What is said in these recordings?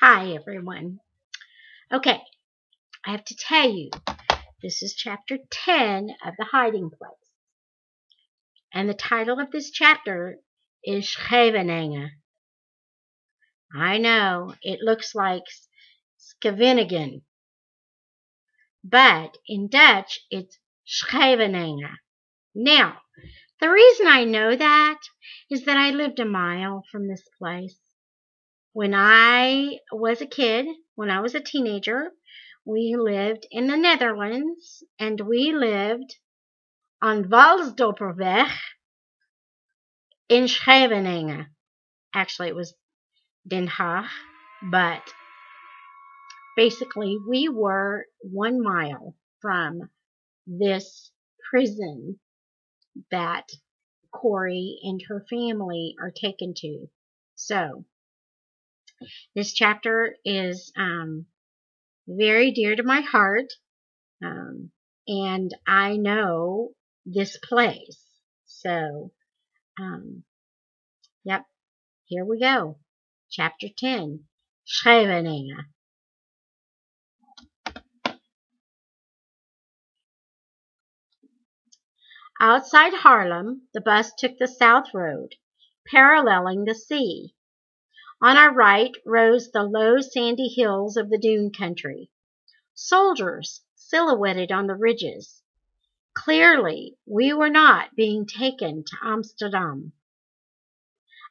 Hi, everyone. Okay, I have to tell you, this is chapter 10 of The Hiding Place. And the title of this chapter is Scheveningen. I know, it looks like Scheveningen. But in Dutch, it's Scheveningen. Now, the reason I know that is that I lived a mile from this place. When I was a kid, when I was a teenager, we lived in the Netherlands and we lived on Waalsdorperweg in Scheveningen. Actually, it was Den Haag, but basically we were one mile from this prison that Corrie and her family are taken to. So, this chapter is um, very dear to my heart, um, and I know this place. So, um, yep, here we go. Chapter 10 Scheveningen. Outside Haarlem, the bus took the south road, paralleling the sea. On our right rose the low sandy hills of the dune country. Soldiers silhouetted on the ridges. Clearly, we were not being taken to Amsterdam.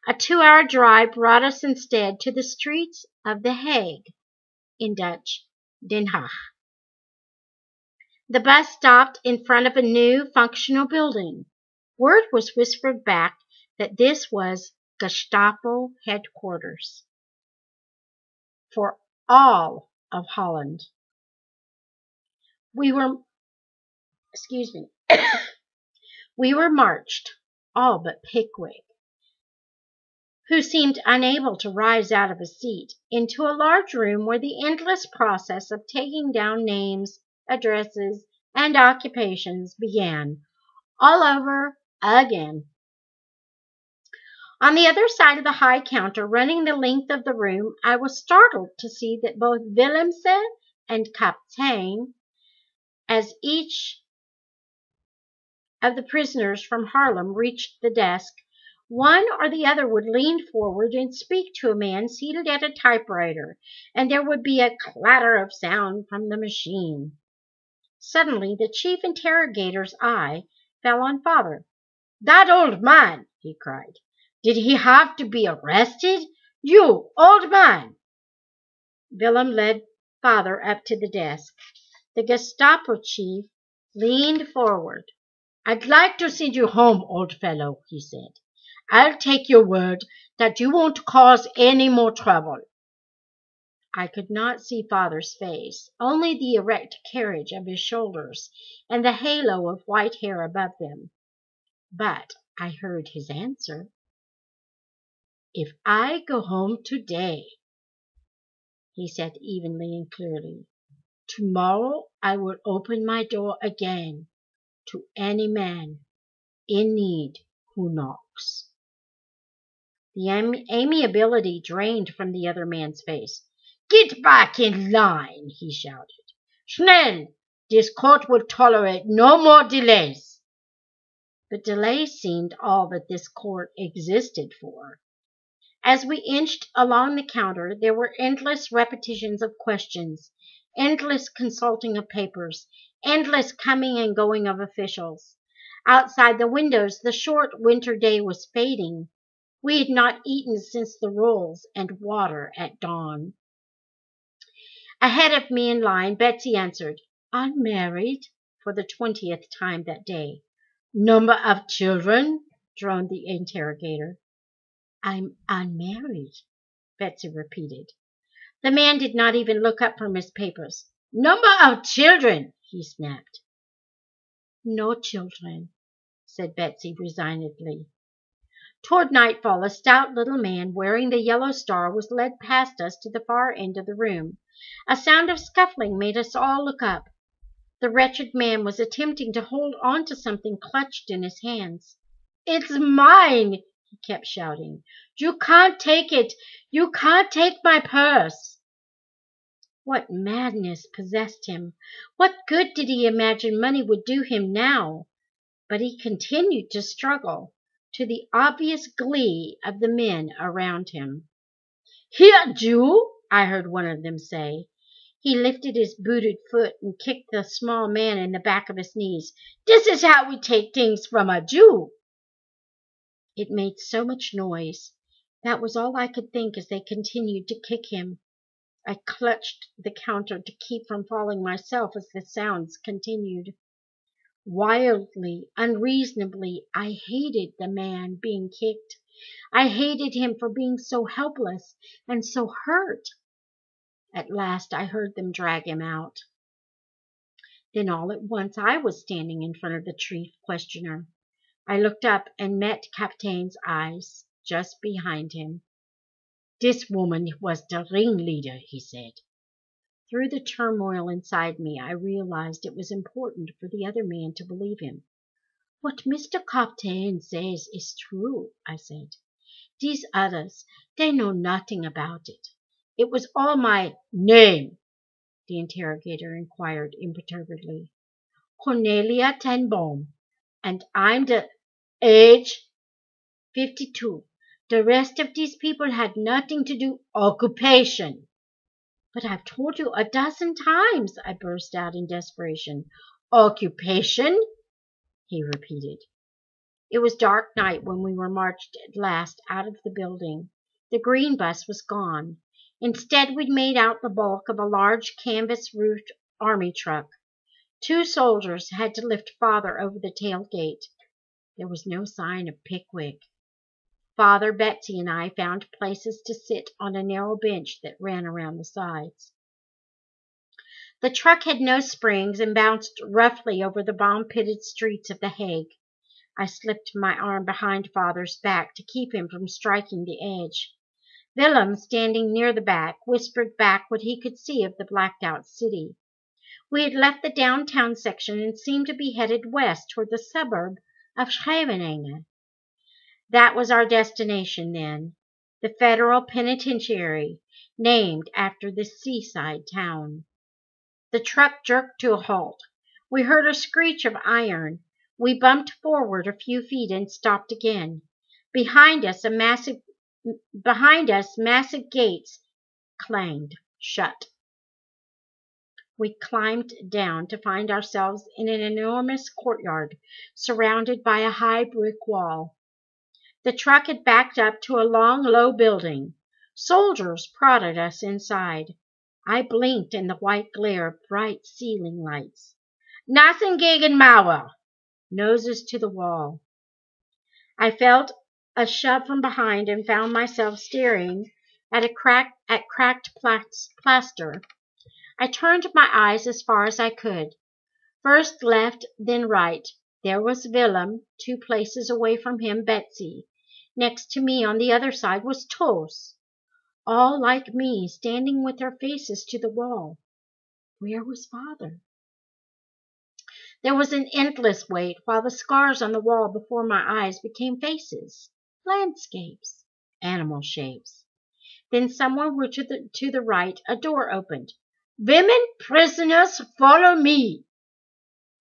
A two-hour drive brought us instead to the streets of The Hague, in Dutch, Den Haag. The bus stopped in front of a new functional building. Word was whispered back that this was Gestapo headquarters for all of Holland. We were, excuse me, we were marched, all but Pickwick, who seemed unable to rise out of his seat, into a large room where the endless process of taking down names, addresses, and occupations began all over again. On the other side of the high counter, running the length of the room, I was startled to see that both Willemse and Kaptein, as each of the prisoners from Haarlem reached the desk, one or the other would lean forward and speak to a man seated at a typewriter, and there would be a clatter of sound from the machine. Suddenly the chief interrogator's eye fell on father. "That old man!" he cried. Did he have to be arrested? You, old man! Willem led father up to the desk. The Gestapo chief leaned forward. I'd like to send you home, old fellow, he said. I'll take your word that you won't cause any more trouble. I could not see father's face, only the erect carriage of his shoulders and the halo of white hair above them. But I heard his answer. If I go home today, he said evenly and clearly, tomorrow I will open my door again to any man in need who knocks. The amiability drained from the other man's face. Get back in line, he shouted. Schnell! This court will tolerate no more delays. But delay seemed all that this court existed for. As we inched along the counter, there were endless repetitions of questions, endless consulting of papers, endless coming and going of officials. Outside the windows, the short winter day was fading. We had not eaten since the rolls and water at dawn. Ahead of me in line, Betsy answered, Unmarried, for the twentieth time that day. Number of children? droned the interrogator. I'm unmarried, Betsy repeated. The man did not even look up from his papers. Number of children, he snapped. No children, said Betsy resignedly. Toward nightfall, a stout little man wearing the yellow star was led past us to the far end of the room. A sound of scuffling made us all look up. The wretched man was attempting to hold on to something clutched in his hands. It's mine, he kept shouting. You can't take it! You can't take my purse! What madness possessed him? What good did he imagine money would do him now? But he continued to struggle, to the obvious glee of the men around him. "Here, Jew!" I heard one of them say. He lifted his booted foot and kicked the small man in the back of his knees. "This is how we take things from a Jew!" It made so much noise. That was all I could think as they continued to kick him. I clutched the counter to keep from falling myself as the sounds continued. Wildly, unreasonably, I hated the man being kicked. I hated him for being so helpless and so hurt. At last I heard them drag him out. Then all at once I was standing in front of the chief questioner. I looked up and met Kaptein's eyes just behind him. This woman was the ringleader, he said. Through the turmoil inside me, I realized it was important for the other man to believe him. What Mr. Kaptein says is true, I said. These others, they know nothing about it. It was all my name, the interrogator inquired imperturbably. Cornelia ten Boom, and I'm the age fifty-two. The rest of these people had nothing to do. Occupation. But I've told you a dozen times, I burst out in desperation. Occupation? he repeated. It was dark night when we were marched at last out of the building. The green bus was gone. Instead, we'd made out the bulk of a large canvas-roofed army truck. Two soldiers had to lift father over the tailgate. There was no sign of Pickwick. Father, Betsy, and I found places to sit on a narrow bench that ran around the sides. The truck had no springs and bounced roughly over the bomb-pitted streets of The Hague. I slipped my arm behind father's back to keep him from striking the edge. Willem, standing near the back, whispered back what he could see of the blacked-out city. We had left the downtown section and seemed to be headed west toward the suburb of Scheveningen. That was our destination then, the federal penitentiary, named after the seaside town. The truck jerked to a halt. We heard a screech of iron. We bumped forward a few feet and stopped again. Behind us, a massive behind us, massive gates clanged shut. We climbed down to find ourselves in an enormous courtyard surrounded by a high brick wall. The truck had backed up to a long, low building. Soldiers prodded us inside. I blinked in the white glare of bright ceiling lights. Nothing gegen Mauer! Noses to the wall. I felt a shove from behind and found myself staring at a crack at cracked plaster. I turned my eyes as far as I could. First left, then right. There was Willem, two places away from him Betsy. Next to me on the other side was Toos, all like me, standing with their faces to the wall. Where was father? There was an endless wait while the scars on the wall before my eyes became faces, landscapes, animal shapes. Then somewhere to the, to the right a door opened. Women prisoners, follow me.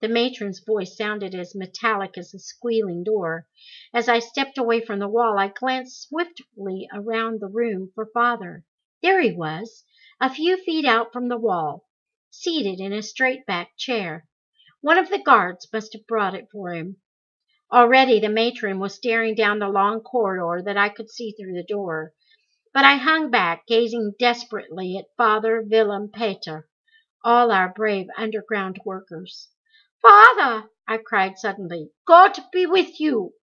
The matron's voice sounded as metallic as a squealing door. As I stepped away from the wall, I glanced swiftly around the room for father. There he was, a few feet out from the wall, seated in a straight-backed chair. One of the guards must have brought it for him. Already the matron was staring down the long corridor that I could see through the door, but I hung back, gazing desperately at Father Willem Peter, all our brave underground workers. Father, I cried suddenly, God be with you.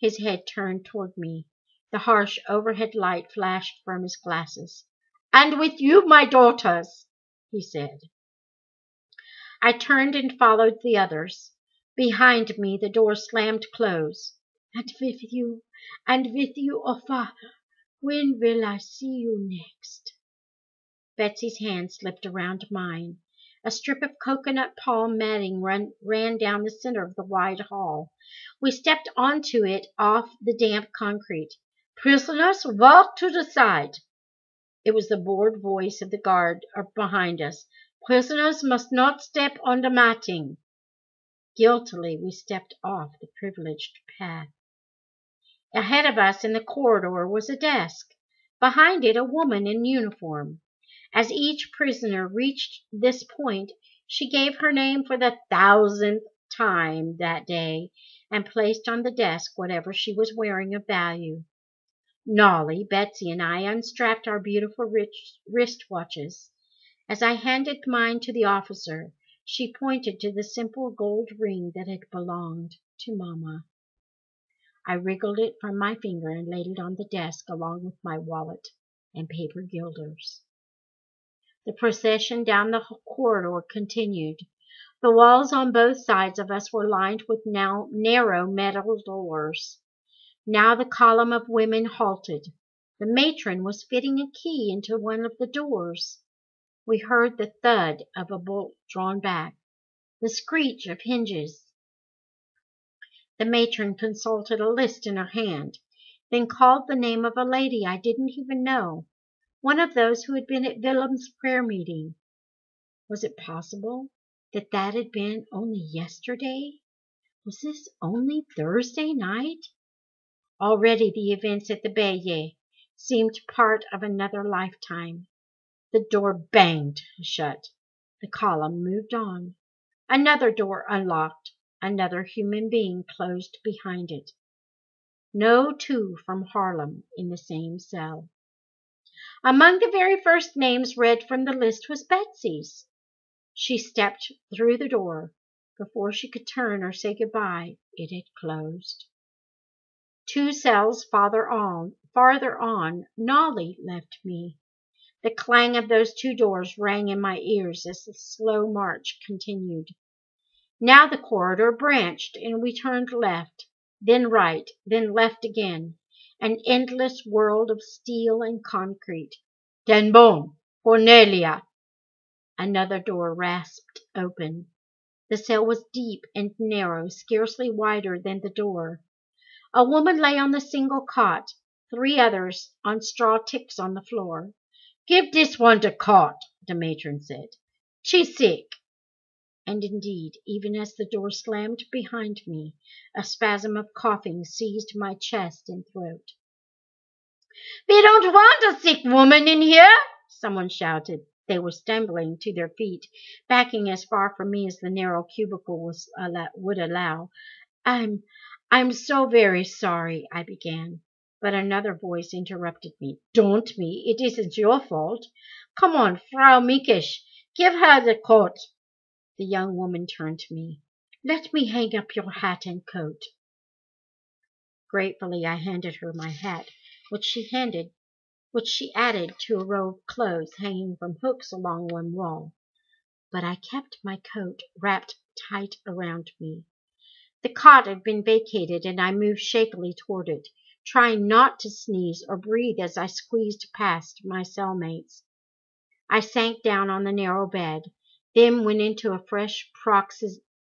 His head turned toward me. The harsh overhead light flashed from his glasses. And with you, my daughters, he said. I turned and followed the others. Behind me the door slammed close. And with you, and with you, oh father, when will I see you next? Betsy's hand slipped around mine. A strip of coconut palm matting run, ran down the center of the wide hall. We stepped onto it off the damp concrete. Prisoners, walk to the side. It was the bored voice of the guard uh, behind us. Prisoners must not step on the matting. Guiltily we stepped off the privileged path. Ahead of us in the corridor was a desk. Behind it a woman in uniform. As each prisoner reached this point, she gave her name for the thousandth time that day and placed on the desk whatever she was wearing of value. Nolly, Betsy, and I unstrapped our beautiful wrist watches. As I handed mine to the officer, she pointed to the simple gold ring that had belonged to Mamma. I wriggled it from my finger and laid it on the desk along with my wallet and paper guilders. The procession down the corridor continued. The walls on both sides of us were lined with now narrow metal doors. Now the column of women halted. The matron was fitting a key into one of the doors. We heard the thud of a bolt drawn back, the screech of hinges. The matron consulted a list in her hand, then called the name of a lady I didn't even know, one of those who had been at Willem's prayer meeting. Was it possible that that had been only yesterday? Was this only Thursday night? Already the events at the Beje seemed part of another lifetime. The door banged shut. The column moved on. Another door unlocked. Another human being closed behind it. No two from Haarlem in the same cell. Among the very first names read from the list was Betsy's. She stepped through the door. Before she could turn or say goodbye, it had closed. Two cells farther on, farther on, Nolly left me. The clang of those two doors rang in my ears as the slow march continued. Now the corridor branched and we turned left, then right, then left again, an endless world of steel and concrete. Den Boom! Cornelia! Another door rasped open. The cell was deep and narrow, scarcely wider than the door. A woman lay on the single cot, three others on straw ticks on the floor. "Give dis one de cot," the matron said. "She sick." And indeed, even as the door slammed behind me, a spasm of coughing seized my chest and throat. "We don't want a sick woman in here," someone shouted. They were stumbling to their feet, backing as far from me as the narrow cubicle was, would allow. "I'm I'm so very sorry," I began, but another voice interrupted me. "Don't me! It isn't your fault. Come on, Frau Mickisch, give her the coat." The young woman turned to me. "Let me hang up your hat and coat." Gratefully I handed her my hat, which she handed, which she added to a row of clothes hanging from hooks along one wall. But I kept my coat wrapped tight around me. The cot had been vacated and I moved shakily toward it, trying not to sneeze or breathe as I squeezed past my cellmates. I sank down on the narrow bed, then went into a fresh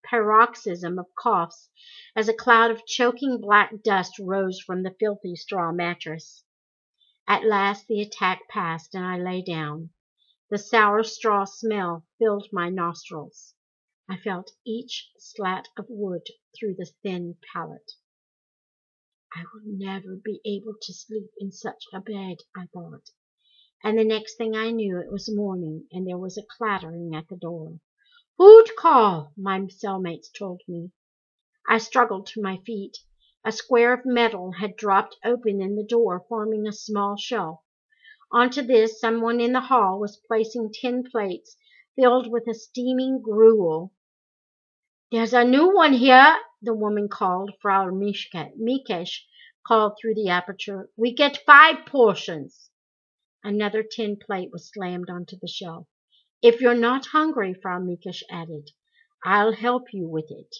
paroxysm of coughs as a cloud of choking black dust rose from the filthy straw mattress. At last the attack passed and I lay down. The sour straw smell filled my nostrils. I felt each slat of wood through the thin pallet. I will never be able to sleep in such a bed, I thought. And the next thing I knew it was morning and there was a clattering at the door. Who'd call, my cellmates told me. I struggled to my feet. A square of metal had dropped open in the door, forming a small shelf. Onto this someone in the hall was placing tin plates filled with a steaming gruel. "There's a new one here," the woman called. Frau Mickisch called through the aperture. "We get five portions." Another tin plate was slammed onto the shelf. "If you're not hungry," Frau Mickisch added, "I'll help you with it."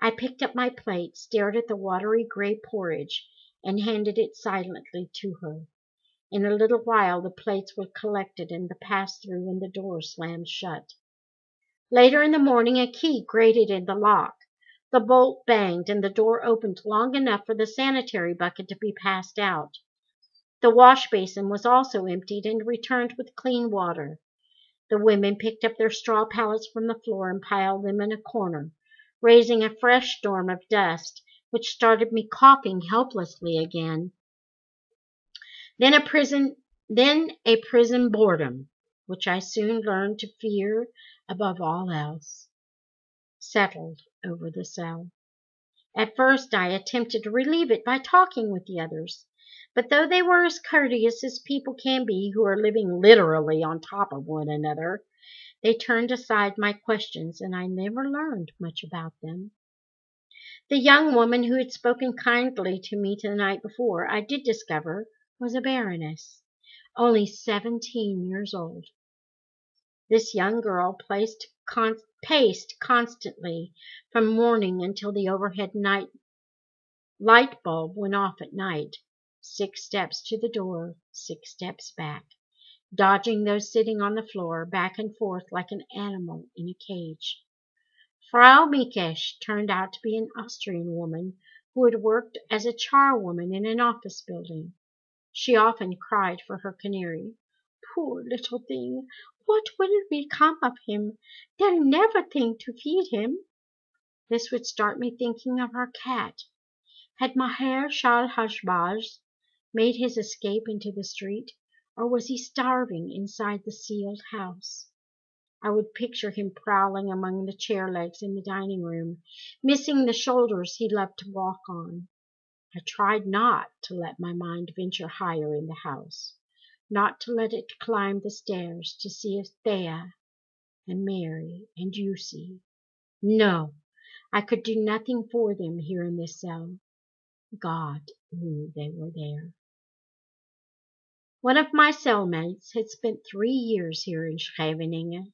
I picked up my plate, stared at the watery gray porridge, and handed it silently to her. In a little while the plates were collected and the pass-through and the door slammed shut. Later in the morning a key grated in the lock. The bolt banged and the door opened long enough for the sanitary bucket to be passed out. The wash basin was also emptied and returned with clean water. The women picked up their straw pallets from the floor and piled them in a corner, raising a fresh storm of dust, which started me coughing helplessly again. Then a prison, then a prison boredom, which I soon learned to fear above all else, settled over the cell. At first I attempted to relieve it by talking with the others, but though they were as courteous as people can be who are living literally on top of one another, they turned aside my questions and I never learned much about them. The young woman who had spoken kindly to me the night before, I did discover, was a baroness, only seventeen years old. This young girl placed, con- paced constantly from morning until the overhead night light bulb went off at night six steps to the door, six steps back, dodging those sitting on the floor, back and forth like an animal in a cage. Frau Mikesh turned out to be an Austrian woman who had worked as a charwoman in an office building. She often cried for her canary. Poor little thing! What will become of him? They'll never think to feed him. This would start me thinking of our cat. Had Maher Shahbaz made his escape into the street, or was he starving inside the sealed house? I would picture him prowling among the chair legs in the dining room, missing the shoulders he loved to walk on. I tried not to let my mind venture higher in the house, not to let it climb the stairs to see if Thea and Mary and Eusie. No, I could do nothing for them here in this cell. God knew they were there. One of my cellmates had spent three years here in Scheveningen.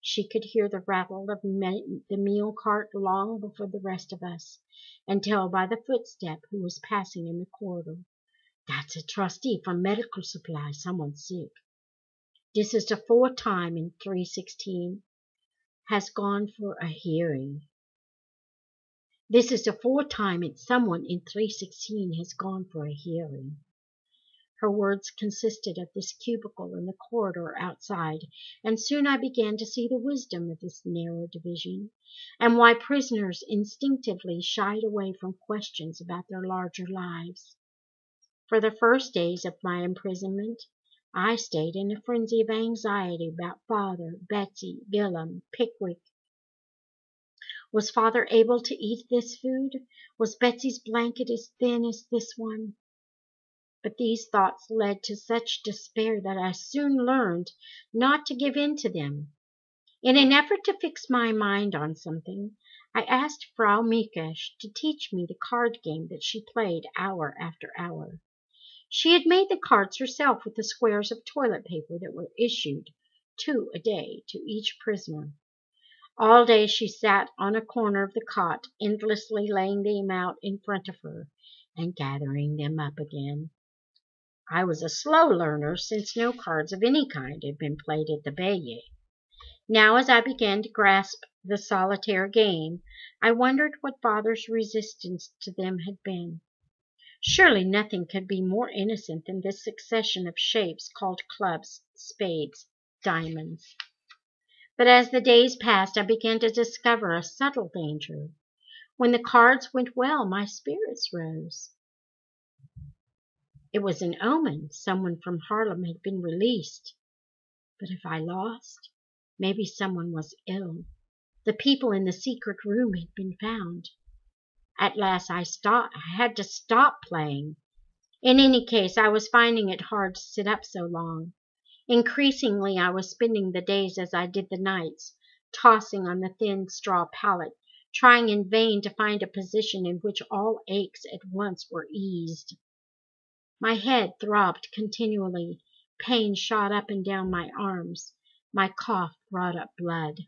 She could hear the rattle of the meal cart long before the rest of us, and tell by the footstep who was passing in the corridor. That's a trustee from medical supplies, someone sick. This is the fourth time in 316 has gone for a hearing. This is the fourth time that someone in 316 has gone for a hearing. Her words consisted of this cubicle in the corridor outside, and soon I began to see the wisdom of this narrow division, and why prisoners instinctively shied away from questions about their larger lives. For the first days of my imprisonment, I stayed in a frenzy of anxiety about father, Betsy, Willem, Pickwick. Was father able to eat this food? Was Betsy's blanket as thin as this one? But these thoughts led to such despair that I soon learned not to give in to them. In an effort to fix my mind on something, I asked Frau Mikesh to teach me the card game that she played hour after hour. She had made the cards herself with the squares of toilet paper that were issued, two a day, to each prisoner. All day she sat on a corner of the cot, endlessly laying them out in front of her and gathering them up again. I was a slow learner, since no cards of any kind had been played at the Beje. Now, as I began to grasp the solitaire game, I wondered what father's resistance to them had been. Surely nothing could be more innocent than this succession of shapes called clubs, spades, diamonds. But as the days passed, I began to discover a subtle danger. When the cards went well, my spirits rose. It was an omen someone from Haarlem had been released. But if I lost, maybe someone was ill. The people in the secret room had been found. At last I had to stop playing. In any case, I was finding it hard to sit up so long. Increasingly I was spending the days as I did the nights, tossing on the thin straw pallet, trying in vain to find a position in which all aches at once were eased. My head throbbed continually, pain shot up and down my arms, my cough brought up blood.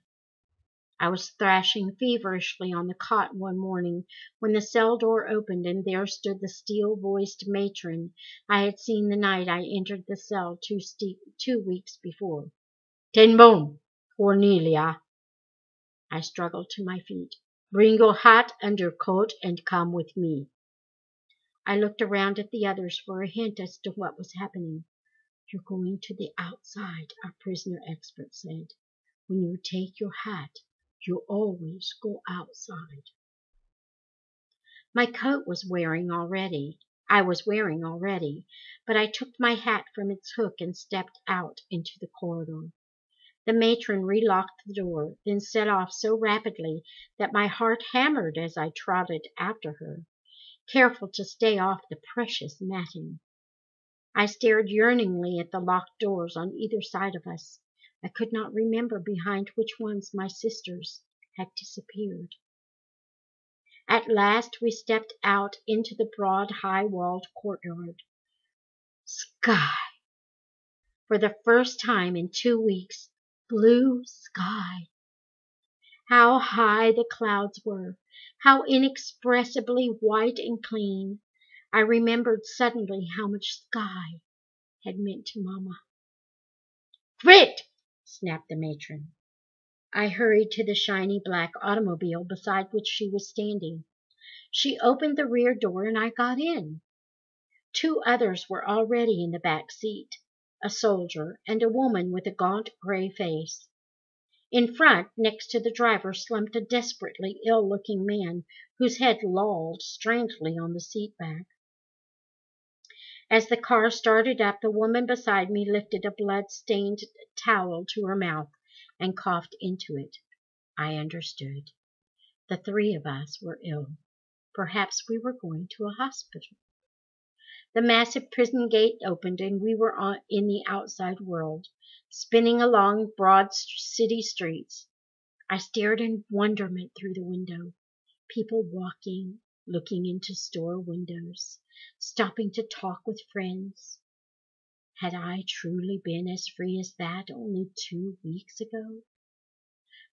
I was thrashing feverishly on the cot one morning when the cell door opened and there stood the steel voiced matron I had seen the night I entered the cell two, two weeks before. Ten Boom, Cornelia. I struggled to my feet. Bring your hat and your coat and come with me. I looked around at the others for a hint as to what was happening. You're going to the outside, our prisoner expert said. When you take your hat, you always go outside. My coat was wearing already. I was wearing already, but I took my hat from its hook and stepped out into the corridor. The matron relocked the door, then set off so rapidly that my heart hammered as I trotted after her, careful to stay off the precious matting. I stared yearningly at the locked doors on either side of us. I could not remember behind which ones my sisters had disappeared. At last we stepped out into the broad, high-walled courtyard. Sky! For the first time in two weeks, blue sky. How high the clouds were, how inexpressibly white and clean. I remembered suddenly how much sky had meant to Mamma. Quit! Snapped the matron. I hurried to the shiny black automobile beside which she was standing. She opened the rear door and I got in. Two others were already in the back seat a soldier, and a woman with a gaunt gray face. In front, next to the driver, slumped a desperately ill-looking man whose head lolled strangely on the seat back. As the car started up, the woman beside me lifted a blood-stained towel to her mouth and coughed into it. I understood. The three of us were ill. Perhaps we were going to a hospital. The massive prison gate opened and we were in the outside world, spinning along broad city streets. I stared in wonderment through the window. People walking, looking into store windows, stopping to talk with friends. Had I truly been as free as that only two weeks ago?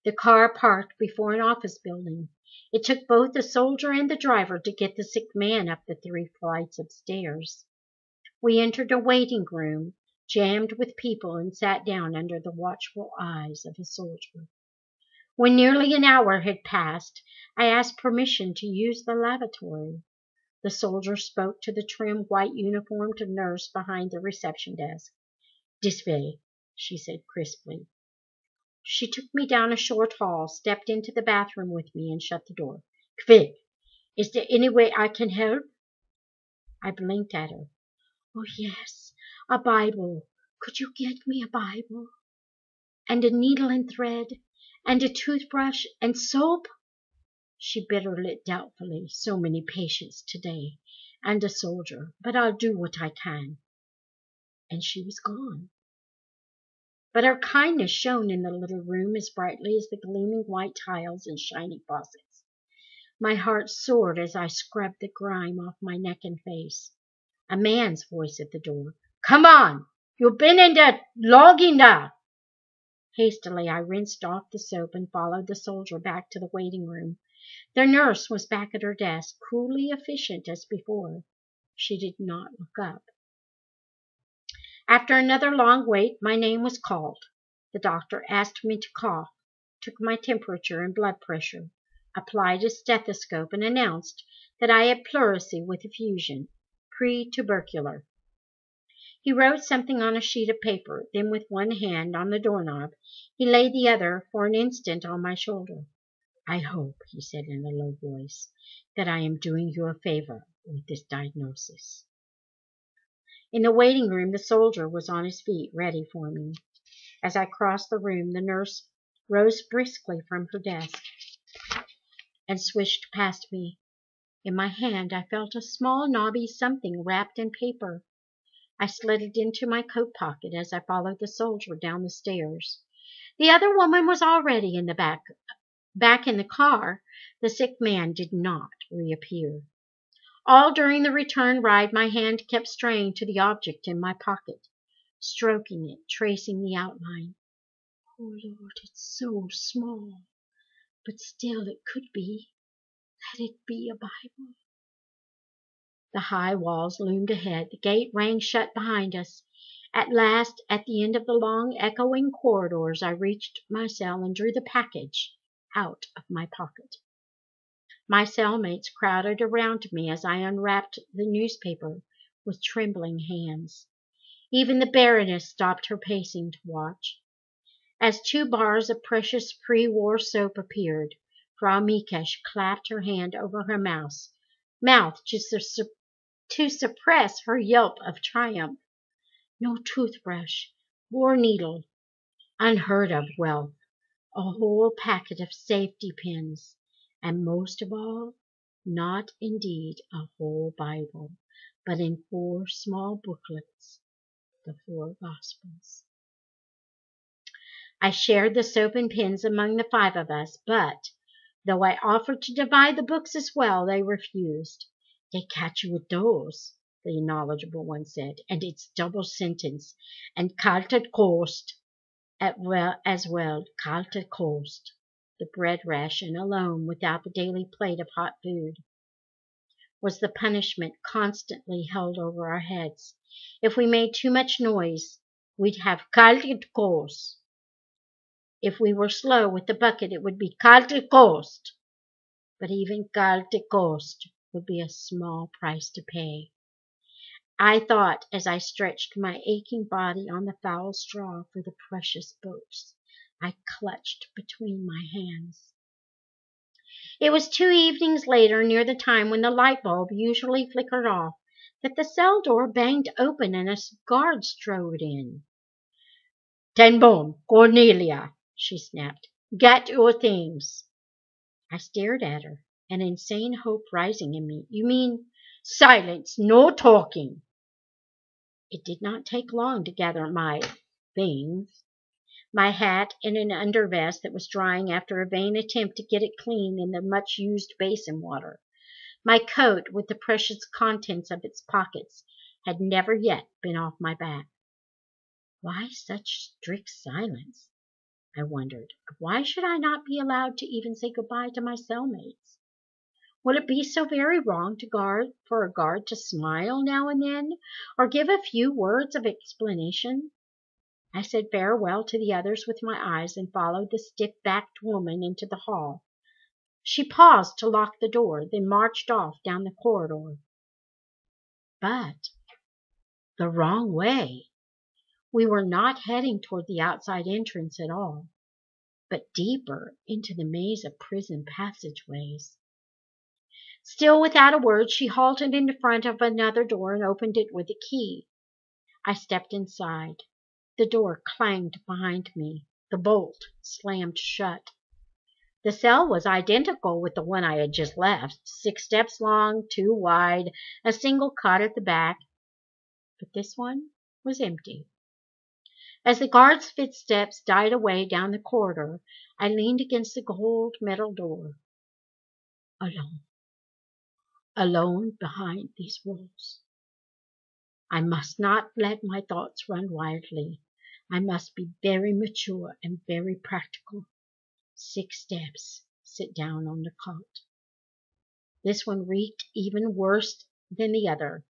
The car parked before an office building. It took both the soldier and the driver to get the sick man up the three flights of stairs. We entered a waiting room, jammed with people, and sat down under the watchful eyes of a soldier. When nearly an hour had passed, I asked permission to use the lavatory. The soldier spoke to the trim white uniformed nurse behind the reception desk. Way, she said crisply. She took me down a short hall, stepped into the bathroom with me, and shut the door. Quick! Is there any way I can help? I blinked at her. Oh, yes, a Bible. Could you get me a Bible? And a needle and thread, and a toothbrush, and soap? She bit her lip doubtfully. So many patients today, and a soldier, but I'll do what I can. And she was gone. But her kindness shone in the little room as brightly as the gleaming white tiles and shiny faucets. My heart soared as I scrubbed the grime off my neck and face. A man's voice at the door. Come on! You've been in the logging da! Hastily I rinsed off the soap and followed the soldier back to the waiting room. The nurse was back at her desk, coolly efficient as before. She did not look up. After another long wait, my name was called. The doctor asked me to cough, took my temperature and blood pressure, applied a stethoscope, and announced that I had pleurisy with effusion, pre-tubercular. He wrote something on a sheet of paper, then with one hand on the doorknob, he laid the other for an instant on my shoulder. I hope, he said in a low voice, that I am doing you a favor with this diagnosis. In the waiting room the soldier was on his feet, ready for me. As I crossed the room, the nurse rose briskly from her desk and swished past me. In my hand I felt a small knobby something wrapped in paper. I slid it into my coat pocket as I followed the soldier down the stairs. The other woman was already in the back. Back in the car, the sick man did not reappear. All during the return ride my hand kept straying to the object in my pocket, stroking it, tracing the outline. Oh, Lord, it's so small, but still it could be. Let it be a Bible. The high walls loomed ahead. The gate rang shut behind us. At last, at the end of the long, echoing corridors, I reached my cell and drew the package out of my pocket. My cellmates crowded around me as I unwrapped the newspaper with trembling hands. Even the Baroness stopped her pacing to watch. As two bars of precious pre-war soap appeared, Frau Mikesh clapped her hand over her mouth, mouth to, su- to suppress her yelp of triumph. No toothbrush, or needle, unheard of wealth, a whole packet of safety pins, and most of all, not indeed a whole Bible, but in four small booklets, the four Gospels. I shared the soap and pins among the five of us, but though I offered to divide the books as well, they refused. They catch you with those, the knowledgeable one said, and it's double sentence, and kalte kost at well as well kalte kost, the bread ration alone without the daily plate of hot food, was the punishment constantly held over our heads. If we made too much noise, we'd have kalte kost. If we were slow with the bucket, it would be kalte kost. But even kalte kost would be a small price to pay. I thought as I stretched my aching body on the foul straw for the precious books I clutched between my hands. It was two evenings later, near the time when the light bulb usually flickered off, that the cell door banged open and a guard strode in. Ten Boom, Cornelia, she snapped. Get your things. I stared at her, an insane hope rising in me. You mean silence, no talking. It did not take long to gather my things. My hat and an undervest that was drying after a vain attempt to get it clean in the much used basin water. My coat, with the precious contents of its pockets, had never yet been off my back. Why such strict silence? I wondered. Why should I not be allowed to even say goodbye to my cellmates? Would it be so very wrong to guard for a guard to smile now and then, or give a few words of explanation? I said farewell to the others with my eyes and followed the stiff-backed woman into the hall. She paused to lock the door, then marched off down the corridor. But the wrong way. We were not heading toward the outside entrance at all, but deeper into the maze of prison passageways. Still without a word, she halted in front of another door and opened it with a key. I stepped inside. The door clanged behind me. The bolt slammed shut. The cell was identical with the one I had just left, six steps long, two wide, a single cot at the back. But this one was empty. As the guard's footsteps died away down the corridor, I leaned against the gold metal door. Alone. Alone behind these walls. I must not let my thoughts run wildly. I must be very mature and very practical. Six steps. Sit down on the cot. This one reeked even worse than the other.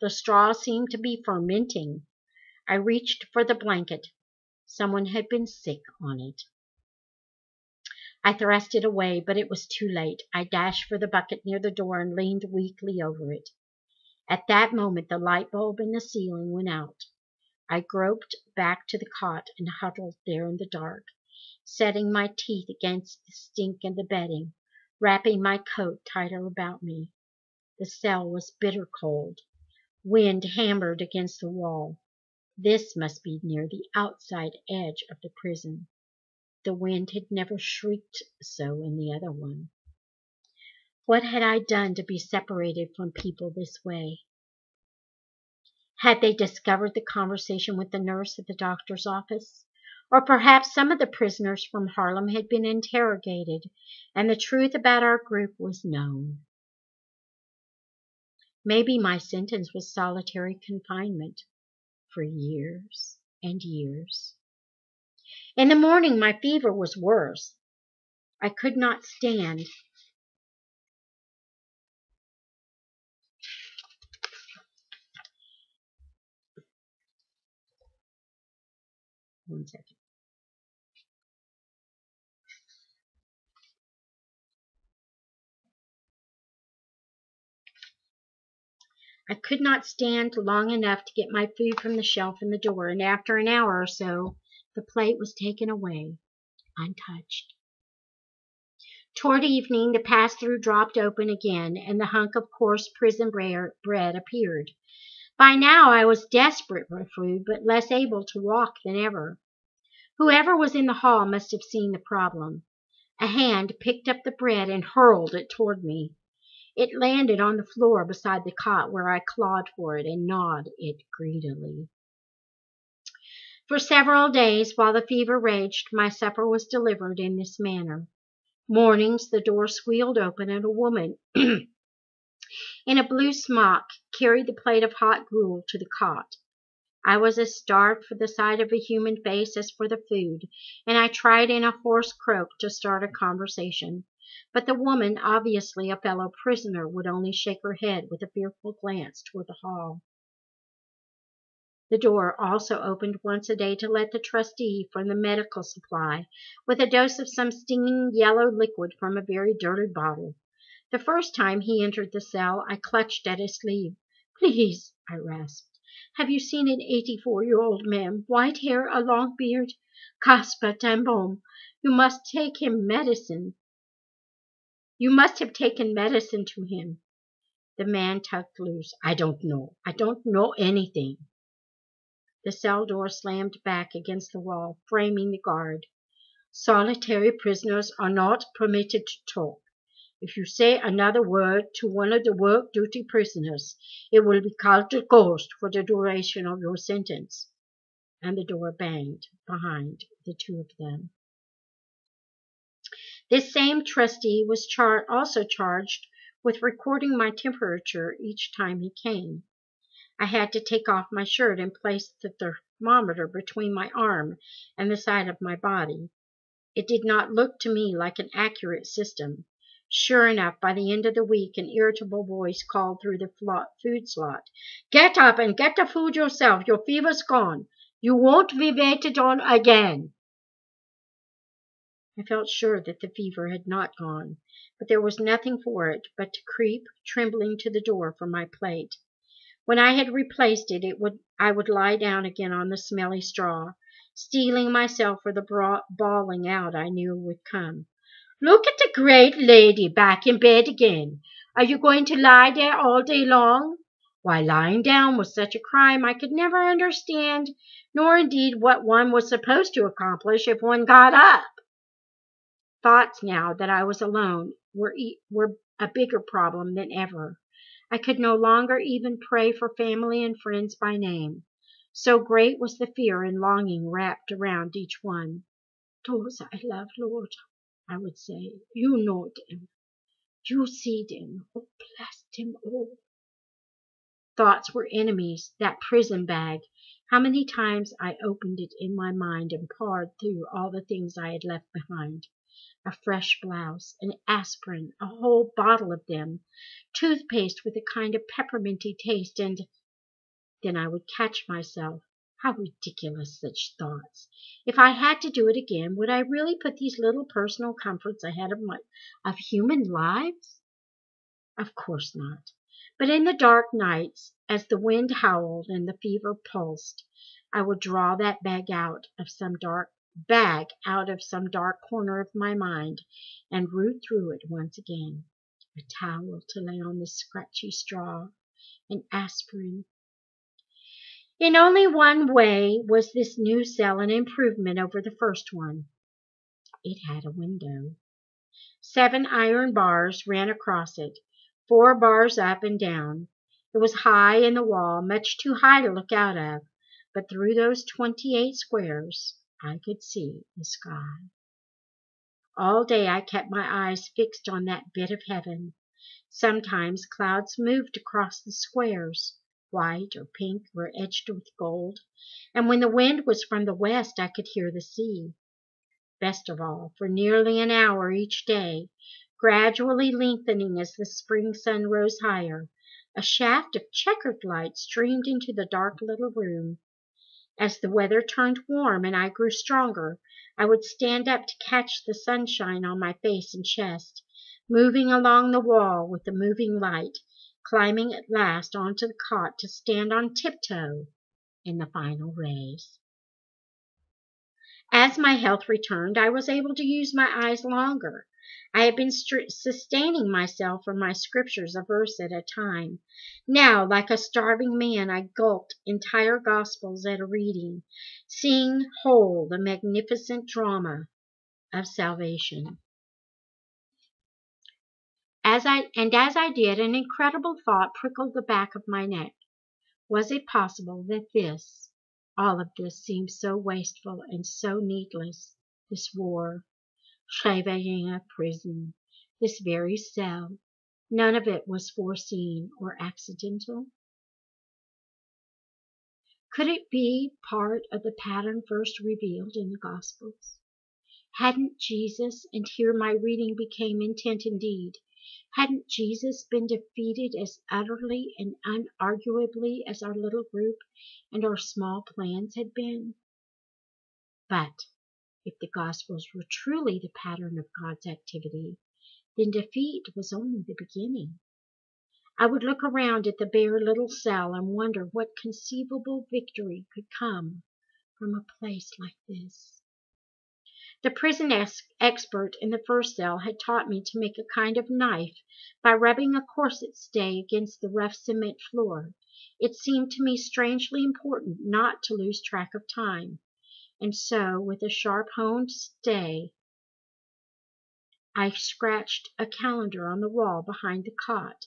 The straw seemed to be fermenting. I reached for the blanket. Someone had been sick on it. I thrust it away, but it was too late. I dashed for the bucket near the door and leaned weakly over it. At that moment the light bulb in the ceiling went out. I groped back to the cot and huddled there in the dark, setting my teeth against the stink in the bedding, wrapping my coat tighter about me. The cell was bitter cold. Wind hammered against the wall. This must be near the outside edge of the prison. The wind had never shrieked so in the other one. What had I done to be separated from people this way? Had they discovered the conversation with the nurse at the doctor's office? Or perhaps some of the prisoners from Haarlem had been interrogated and the truth about our group was known. Maybe my sentence was solitary confinement for years and years. In the morning my fever was worse. I could not stand. One second. I could not stand long enough to get my food from the shelf in the door, and after an hour or so, the plate was taken away untouched. Toward evening the pass through dropped open again, and the hunk of coarse prison bread appeared. By now I was desperate for food, but less able to walk than ever. Whoever was in the hall must have seen the problem. A hand picked up the bread and hurled it toward me. It landed on the floor beside the cot where I clawed for it and gnawed it greedily. For several days, while the fever raged, my supper was delivered in this manner. Mornings the door squealed open and a woman in a blue smock carried the plate of hot gruel to the cot. I was as starved for the sight of a human face as for the food, and I tried in a hoarse croak to start a conversation. But the woman, obviously a fellow prisoner, would only shake her head with a fearful glance toward the hall. The door also opened once a day to let the trustee from the medical supply with a dose of some stinging yellow liquid from a very dirty bottle. The first time he entered the cell, I clutched at his sleeve. Please, I rasped. Have you seen an eighty-four-year-old man, white hair, a long beard? Casper ten Boom, you must take him medicine. You must have taken medicine to him. The man tugged loose. I don't know. I don't know anything. The cell door slammed back against the wall, framing the guard. Solitary prisoners are not permitted to talk. If you say another word to one of the work duty prisoners, it will be called a ghost for the duration of your sentence. And the door banged behind the two of them. This same trustee was char also charged with recording my temperature each time he came. I had to take off my shirt and place the thermometer between my arm and the side of my body. It did not look to me like an accurate system. Sure enough, by the end of the week, an irritable voice called through the food slot, Get up and get the food yourself. Your fever's gone. You won't be waited on again. I felt sure that the fever had not gone, but there was nothing for it but to creep trembling to the door for my plate. When I had replaced it, it would I would lie down again on the smelly straw, steeling myself for the bawling out I knew would come. Look at the great lady back in bed again. Are you going to lie there all day long? Why, lying down was such a crime I could never understand, nor indeed what one was supposed to accomplish if one got up. Thoughts now that I was alone were, e were a bigger problem than ever. I could no longer even pray for family and friends by name. So great was the fear and longing wrapped around each one. Those I love, Lord, I would say, you know them. You see them. Oh, bless them all. Thoughts were enemies. That prison bag. How many times I opened it in my mind and pawed through all the things I had left behind. A fresh blouse, an aspirin, a whole bottle of them, toothpaste with a kind of pepperminty taste, and then I would catch myself. How ridiculous such thoughts! If I had to do it again, would I really put these little personal comforts ahead of my of human lives? Of course not. But in the dark nights, as the wind howled and the fever pulsed, I would draw that bag out of some dark bag out of some dark corner of my mind and root through it once again. A towel to lay on the scratchy straw, an aspirin in only one way was this new cell an improvement over the first one. It had a window. Seven iron bars ran across it, four bars up and down. It was high in the wall, much too high to look out of, but through those twenty-eight squares I could see the sky. All day I kept my eyes fixed on that bit of heaven. Sometimes clouds moved across the squares white or pink or edged with gold, and when the wind was from the west I could hear the sea. Best of all, for nearly an hour each day, gradually lengthening as the spring sun rose higher, a shaft of checkered light streamed into the dark little room. As the weather turned warm and I grew stronger, I would stand up to catch the sunshine on my face and chest, moving along the wall with the moving light climbing at last onto the cot to stand on tiptoe in the final rays. As my health returned, I was able to use my eyes longer. I had been sustaining myself from my scriptures a verse at a time. Now, like a starving man, I gulped entire gospels at a reading, seeing whole the magnificent drama of salvation. As I and as I did, an incredible thought prickled the back of my neck. Was it possible that this, all of this seemed so wasteful and so needless. This war, Scheveningen prison, this very cell, none of it was foreseen or accidental. Could it be part of the pattern first revealed in the Gospels? Hadn't Jesus, and here my reading became intent indeed, Hadn't Jesus been defeated as utterly and unarguably as our little group and our small plans had been? But if the Gospels were truly the pattern of God's activity, then defeat was only the beginning. I would look around at the bare little cell and wonder what conceivable victory could come from a place like this. The prison expert in the first cell had taught me to make a kind of knife by rubbing a corset stay against the rough cement floor. It seemed to me strangely important not to lose track of time, and so with a sharp honed stay I scratched a calendar on the wall behind the cot.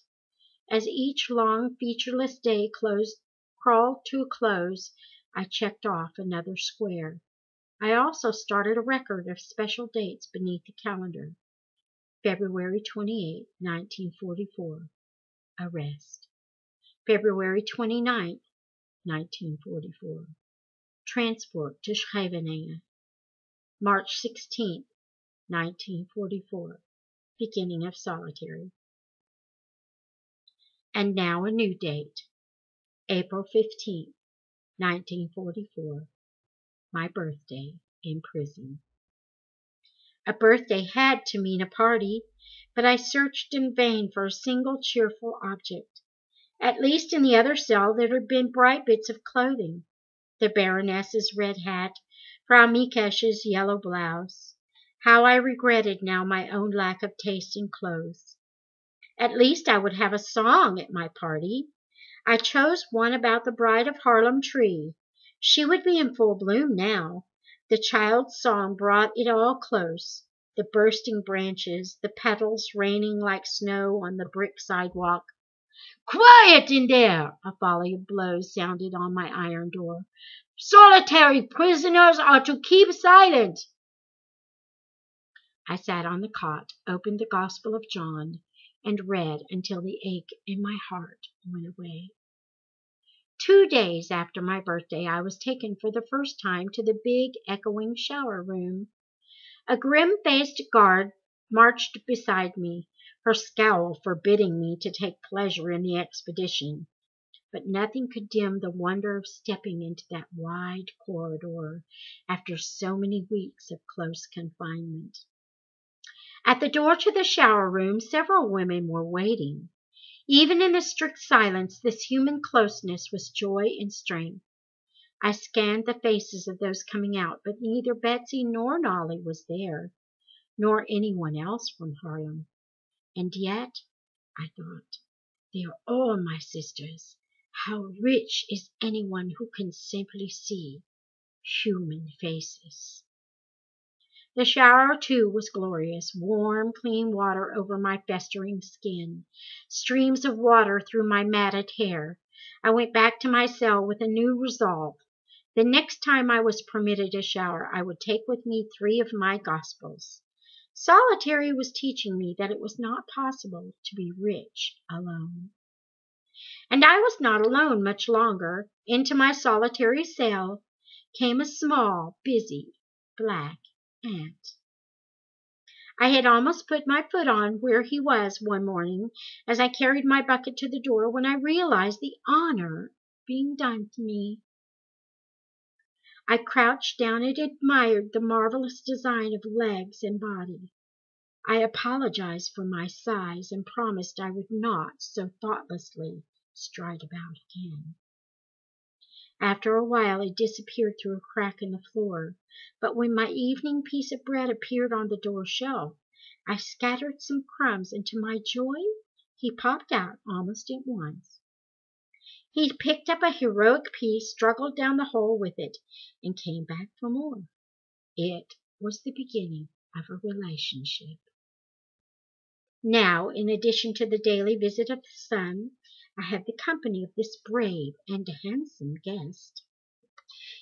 As each long, featureless day closed, crawled to a close, I checked off another square. I also started a record of special dates beneath the calendar. February 28, 1944. Arrest. February 29, 1944. Transport to Scheveningen. March 16, 1944. Beginning of solitary. And now a new date. April 15, 1944 my birthday in prison. A birthday had to mean a party, but I searched in vain for a single cheerful object. At least in the other cell there had been bright bits of clothing. The Baroness's red hat, Frau Mikesch's yellow blouse. How I regretted now my own lack of taste in clothes. At least I would have a song at my party. I chose one about the Bride of Haarlem tree, she would be in full bloom now. The child's song brought it all close the bursting branches, the petals raining like snow on the brick sidewalk. Quiet in there! A volley of blows sounded on my iron door. Solitary prisoners are to keep silent. I sat on the cot, opened the Gospel of John, and read until the ache in my heart went away. Two days after my birthday I was taken for the first time to the big, echoing shower room. A grim faced guard marched beside me, her scowl forbidding me to take pleasure in the expedition. But nothing could dim the wonder of stepping into that wide corridor after so many weeks of close confinement. At the door to the shower room several women were waiting. Even in the strict silence this human closeness was joy and strength. I scanned the faces of those coming out, but neither Betsie nor Nollie was there, nor anyone else from Haarlem. And yet, I thought, they are all my sisters. How rich is anyone who can simply see human faces. The shower, too, was glorious, warm, clean water over my festering skin, streams of water through my matted hair. I went back to my cell with a new resolve. The next time I was permitted a shower, I would take with me three of my Gospels. Solitary was teaching me that it was not possible to be rich alone. And I was not alone much longer. Into my solitary cell came a small, busy, black ant. I had almost put my foot on where he was one morning as I carried my bucket to the door when I realized the honor being done to me. I crouched down and admired the marvelous design of legs and body. I apologized for my size and promised I would not so thoughtlessly stride about again. After a while it disappeared through a crack in the floor, but when my evening piece of bread appeared on the door shelf, I scattered some crumbs, and to my joy he popped out almost at once. He picked up a heroic piece, struggled down the hole with it, and came back for more. It was the beginning of a relationship. Now, in addition to the daily visit of the sun, I had the company of this brave and handsome guest.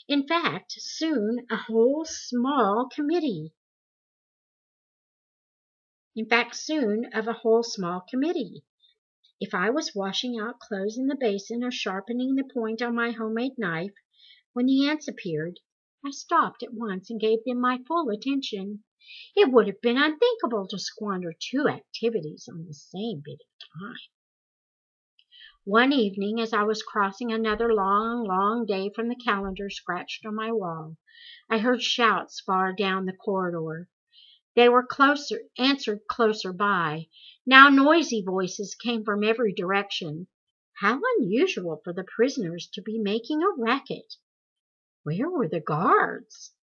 In fact, soon a whole small committee. In fact, soon of a whole small committee. If I was washing out clothes in the basin or sharpening the point on my homemade knife, when the ants appeared, I stopped at once and gave them my full attention. It would have been unthinkable to squander two activities on the same bit of time. One evening, as I was crossing another long, long day from the calendar scratched on my wall, I heard shouts far down the corridor. They were closer, answered closer by. Now noisy voices came from every direction. How unusual for the prisoners to be making a racket! Where were the guards?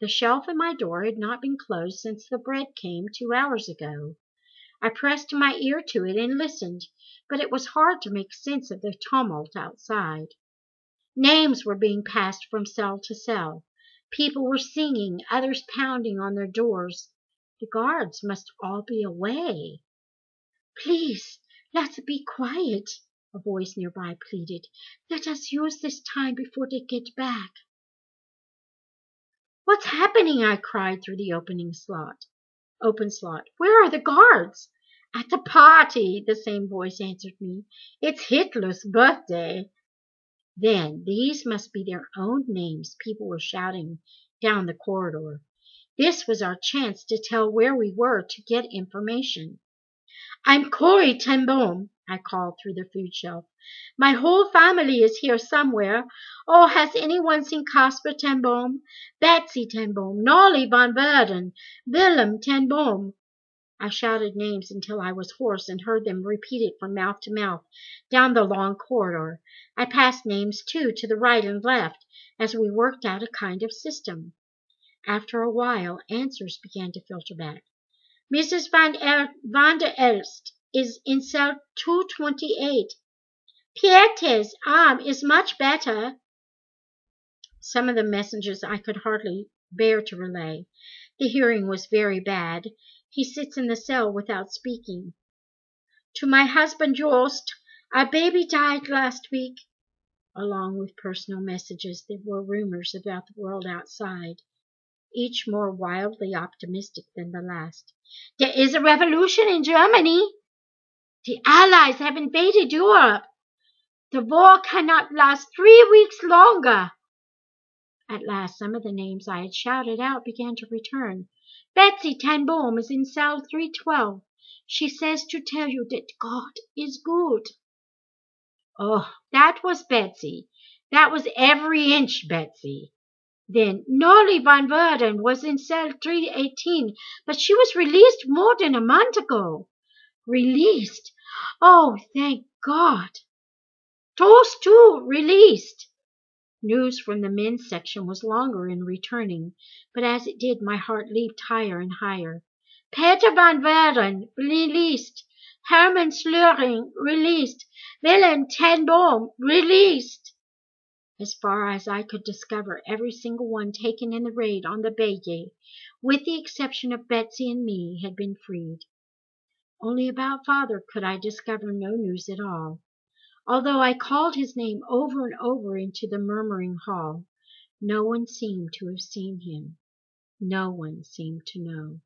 The shelf at my door had not been closed since the bread came two hours ago. I pressed my ear to it and listened, but it was hard to make sense of the tumult outside. Names were being passed from cell to cell. People were singing, others pounding on their doors. The guards must all be away. Please, let's be quiet, a voice nearby pleaded. Let us use this time before they get back. What's happening? I cried through the opening slot. Open slot. Where are the guards? At the party, the same voice answered me. It's Hitler's birthday. Then these must be their own names, people were shouting down the corridor. This was our chance to tell where we were to get information. I'm Corrie ten Boom, I called through the food shelf. My whole family is here somewhere. Oh, has anyone seen Casper ten Boom, Betsie ten Boom, Nollie van Woerden, Willem ten Boom? I shouted names until I was hoarse and heard them repeated from mouth to mouth down the long corridor. I passed names, too, to the right and left as we worked out a kind of system. After a while answers began to filter back. Mrs. Van, er Van der Elst is in cell 228. Piete's arm is much better. Some of the messages I could hardly bear to relay. The hearing was very bad. He sits in the cell without speaking. To my husband Jost, our baby died last week. Along with personal messages, there were rumors about the world outside, each more wildly optimistic than the last. There is a revolution in Germany. The Allies have invaded Europe. The war cannot last three weeks longer. At last, some of the names I had shouted out began to return. Betsie ten Boom is in cell 312. She says to tell you that God is good. Oh, that was Betsie. That was every inch Betsie. Then Nollie Van Woerden was in cell 318, but she was released more than a month ago. Released? Oh, thank God. Those two released. News from the men's section was longer in returning, but as it did my heart leaped higher and higher. Peter van Woerden, released. Herman Sluring, released. Willem ten Boom, released. As far as I could discover, every single one taken in the raid on the Beje, with the exception of Betsie and me, had been freed. Only about father could I discover no news at all. Although I called his name over and over into the murmuring hall, no one seemed to have seen him. No one seemed to know.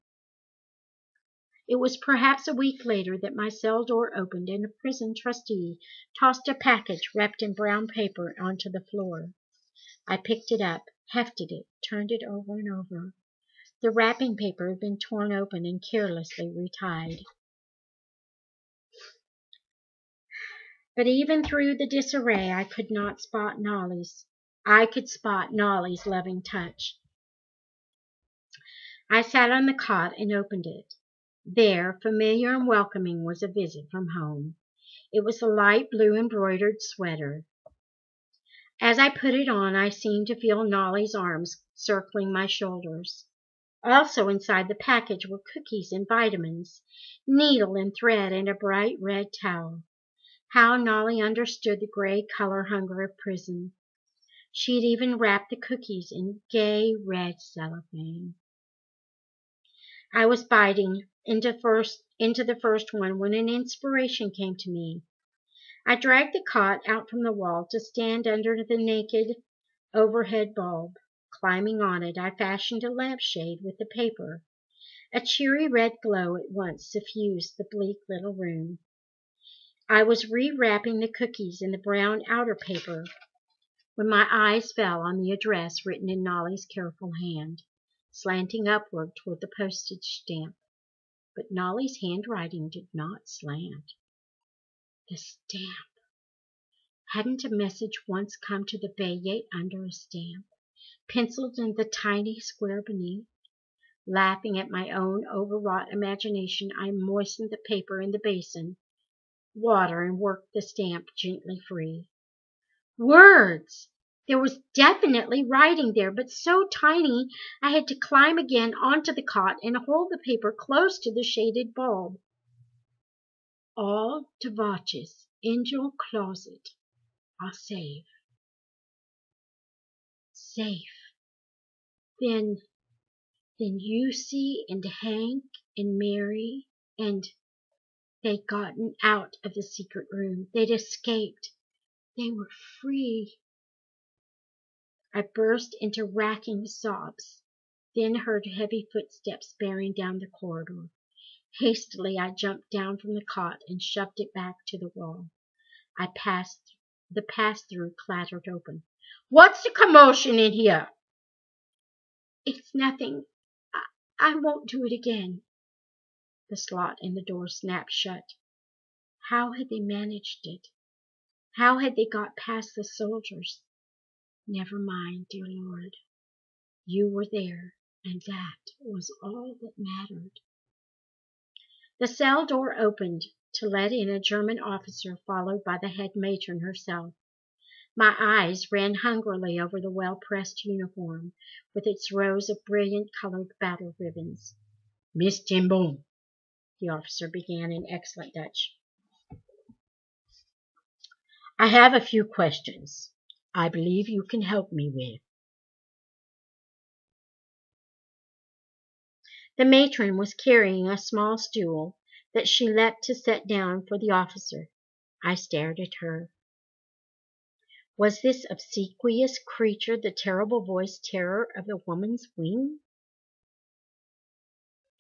It was perhaps a week later that my cell door opened and a prison trustee tossed a package wrapped in brown paper onto the floor. I picked it up, hefted it, turned it over and over. The wrapping paper had been torn open and carelessly retied. But even through the disarray I could not spot Nollie's. I could spot Nollie's loving touch. I sat on the cot and opened it. There, familiar and welcoming, was a visit from home. It was a light blue embroidered sweater. As I put it on, I seemed to feel Nollie's arms circling my shoulders. Also inside the package were cookies and vitamins, needle and thread, and a bright red towel. How Nollie understood the gray color hunger of prison. She had even wrapped the cookies in gay red cellophane. I was biting into first into the first one when an inspiration came to me. I dragged the cot out from the wall to stand under the naked overhead bulb. Climbing on it, I fashioned a lampshade with the paper. A cheery red glow at once suffused the bleak little room. I was rewrapping the cookies in the brown outer paper when my eyes fell on the address written in Nollie's careful hand, slanting upward toward the postage stamp. But Nollie's handwriting did not slant. The stamp! Hadn't a message once come to the Beje under a stamp, penciled in the tiny square beneath? Laughing at my own overwrought imagination, I moistened the paper in the basin, water, and worked the stamp gently free. Words! There was definitely writing there, but so tiny I had to climb again onto the cot and hold the paper close to the shaded bulb. All to watches in your closet are safe. Safe. Then, then Lucy and Hank and Mary and they'd gotten out of the secret room. They'd escaped. They were free. I burst into racking sobs, then heard heavy footsteps bearing down the corridor. Hastily I jumped down from the cot and shoved it back to the wall. I passed the pass-through clattered open. What's the commotion in here? It's nothing. I, I won't do it again. The slot in the door snapped shut. How had they managed it? How had they got past the soldiers? Never mind, dear Lord. You were there, and that was all that mattered. The cell door opened to let in a German officer followed by the head matron herself. My eyes ran hungrily over the well-pressed uniform with its rows of brilliant colored battle ribbons. Miss Boom, the officer began in excellent Dutch. I have a few questions I believe you can help me with. The matron was carrying a small stool that she leapt to set down for the officer. I stared at her. Was this obsequious creature the terrible voiced terror of the woman's wing?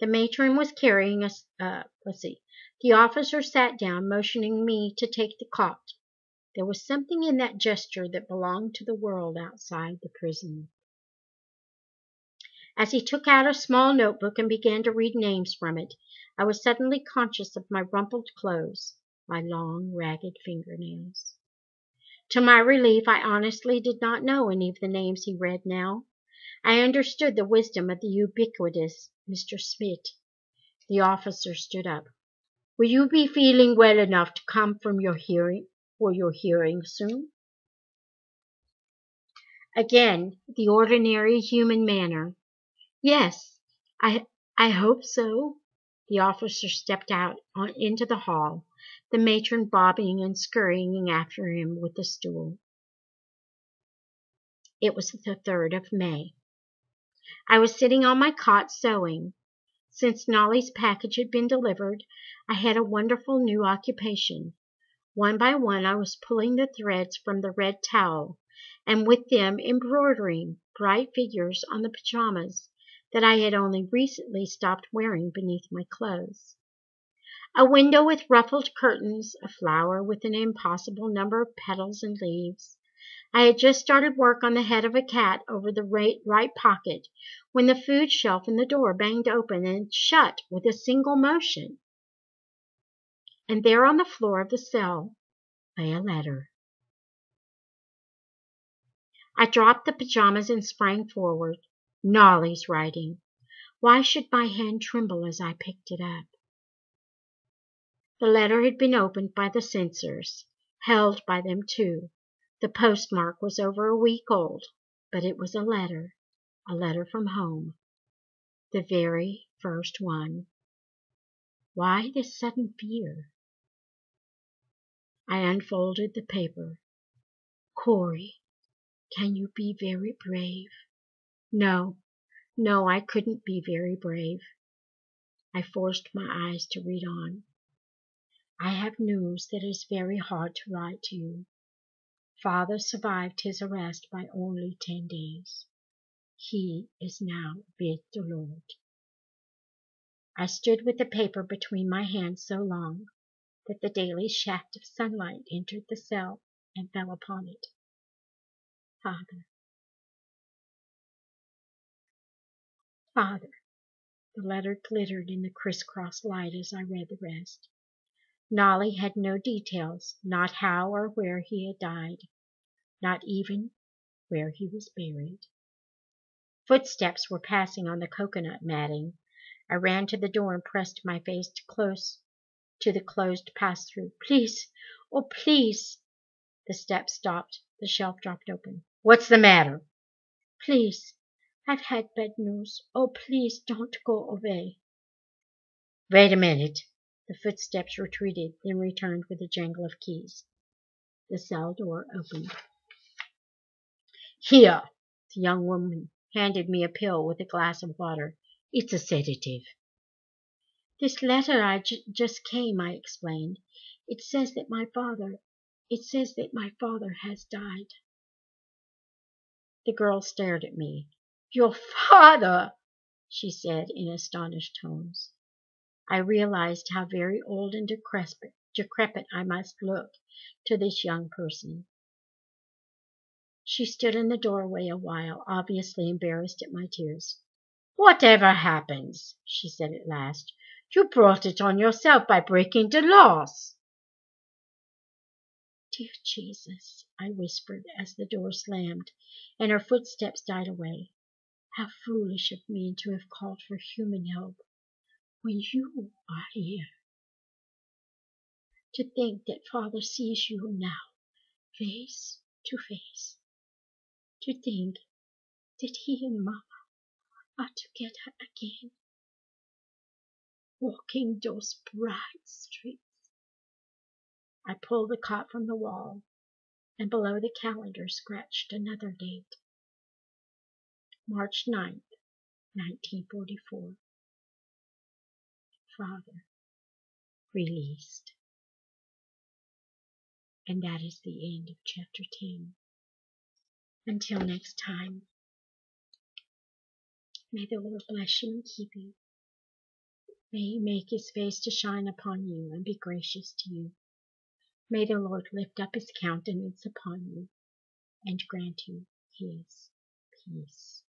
The matron was carrying us. Uh, let's see. The officer sat down, motioning me to take the cot. There was something in that gesture that belonged to the world outside the prison. As he took out a small notebook and began to read names from it, I was suddenly conscious of my rumpled clothes, my long, ragged fingernails. To my relief, I honestly did not know any of the names he read now. I understood the wisdom of the ubiquitous Mr. Smith. The officer stood up. Will you be feeling well enough to come from your hearing for your hearing soon? Again, the ordinary human manner. Yes, I I hope so. The officer stepped out on, into the hall the matron bobbing and scurrying after him with the stool. It was the third of May. I was sitting on my cot sewing. Since Nollie's package had been delivered, I had a wonderful new occupation. One by one I was pulling the threads from the red towel, and with them embroidering bright figures on the pajamas that I had only recently stopped wearing beneath my clothes. A window with ruffled curtains, a flower with an impossible number of petals and leaves. I had just started work on the head of a cat over the right, pocket when the food shelf in the door banged open and shut with a single motion. And there on the floor of the cell lay a letter. I dropped the pajamas and sprang forward. Nollie's writing. Why should my hand tremble as I picked it up? The letter had been opened by the censors, held by them too. The postmark was over a week old, but it was a letter, a letter from home. The very first one. Why this sudden fear? I unfolded the paper. Corrie, can you be very brave? No, no, I couldn't be very brave. I forced my eyes to read on. I have news that is very hard to write to you. Father survived his arrest by only ten days. He is now with the Lord. I stood with the paper between my hands so long that the daily shaft of sunlight entered the cell and fell upon it. Father, Father, the letter glittered in the crisscross light as I read the rest. Nollie had no details, not how or where he had died, not even where he was buried. Footsteps were passing on the cocoanut matting. I ran to the door and pressed my face close to the closed pass-through. Please, oh please. The steps stopped. The shelf dropped open. What's the matter? Please, I've had bad news. Oh, please don't go away. Wait a minute. The footsteps retreated, then returned with a jangle of keys. The cell door opened. Here, the young woman handed me a pill with a glass of water. It's a sedative. This letter I just came, I explained. It says that my father, it says that my father has died. The girl stared at me. Your father, she said in astonished tones. I realized how very old and decrepit, decrepit I must look to this young person. She stood in the doorway a while, obviously embarrassed at my tears. Whatever happens, she said at last, you brought it on yourself by breaking the laws. Dear Jesus, I whispered as the door slammed and her footsteps died away. How foolish of me to have called for human help when you are here. To think that Father sees you now, face to face. To think that he and Mama are together again, walking those bright streets. I pulled the cot from the wall, and below the calendar scratched another date. March 9th, 1944 father released. And that is the end of chapter 10. Until next time, may the Lord bless you and keep you. May he make his face to shine upon you and be gracious to you. May the Lord lift up his countenance upon you and grant you his peace.